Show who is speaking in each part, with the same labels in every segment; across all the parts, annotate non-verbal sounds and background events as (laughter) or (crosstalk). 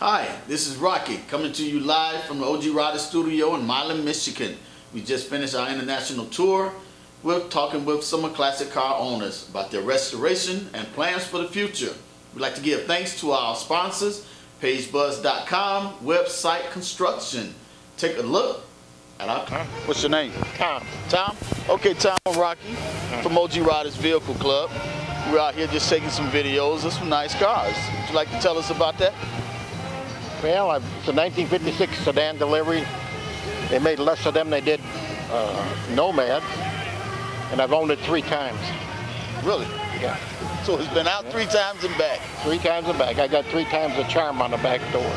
Speaker 1: Hi, this is Rocky coming to you live from the OG Rider Studio in Milan, Michigan. We just finished our international tour. We're talking with some of classic car owners about their restoration and plans for the future. We'd like to give thanks to our sponsors, PageBuzz.com, Website Construction. Take a look at our car. What's your name?
Speaker 2: Tom.
Speaker 1: Tom? Okay, Tom Rocky from OG Riders Vehicle Club. We're out here just taking some videos of some nice cars. Would you like to tell us about that?
Speaker 2: Well, I've, it's a 1956 sedan delivery. They made less of them than they did uh, Nomad, and I've owned it three times.
Speaker 1: Really?
Speaker 2: Yeah,
Speaker 1: So it's been out three times and back.
Speaker 2: three times the back. I got three times the charm on the back door. (laughs)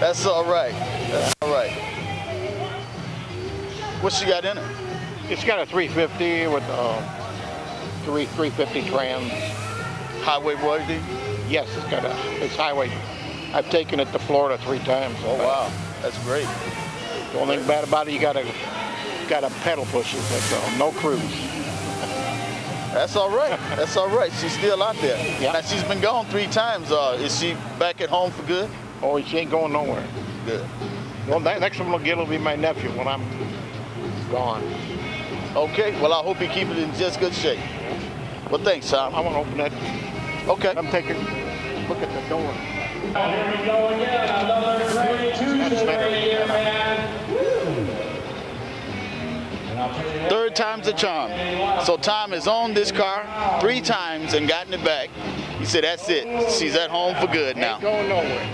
Speaker 1: That's all right. That's all right. What you got in it?
Speaker 2: It's got a 350 with uh, three 350 trans.
Speaker 1: Highway worthy?
Speaker 2: Yes, it's got a it's highway. I've taken it to Florida three times.
Speaker 1: Oh wow, that's great.
Speaker 2: The only thing bad about it, you got to got a pedal pusher. That's all. No cruise.
Speaker 1: That's all right. That's all right. She's still out there.
Speaker 2: Yeah.
Speaker 1: Now she's been gone three times. Uh, is she back at home for good?
Speaker 2: Oh, she ain't going nowhere.
Speaker 1: Good.
Speaker 2: Well, the next one will get will be my nephew when I'm gone.
Speaker 1: Okay. Well, I hope you keep it in just good shape. Well, thanks, Tom.
Speaker 2: I want to open that.
Speaker 1: Okay.
Speaker 2: I'm taking look at the door.
Speaker 3: Here we go again,
Speaker 1: Third time's a charm. So Tom has owned this car three times and gotten it back. He said, that's it. She's at home for good now.
Speaker 2: Going nowhere.